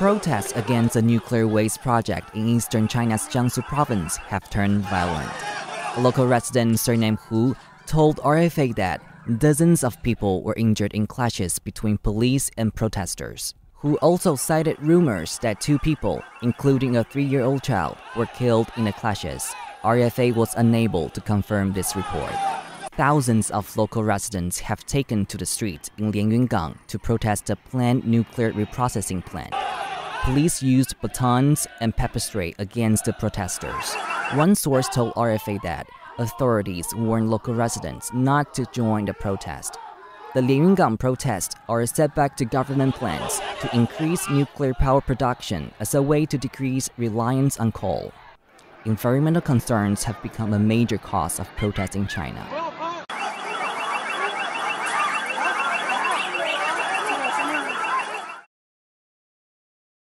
Protests against a nuclear waste project in eastern China's Jiangsu province have turned violent. A local resident surnamed Hu told RFA that dozens of people were injured in clashes between police and protesters. Hu also cited rumors that two people, including a three year old child, were killed in the clashes. RFA was unable to confirm this report. Thousands of local residents have taken to the streets in Lianyungang to protest the planned nuclear reprocessing plant. Police used batons and pepper spray against the protesters. One source told RFA that authorities warned local residents not to join the protest. The Lianyungang protests are a setback to government plans to increase nuclear power production as a way to decrease reliance on coal. Environmental concerns have become a major cause of protests in China.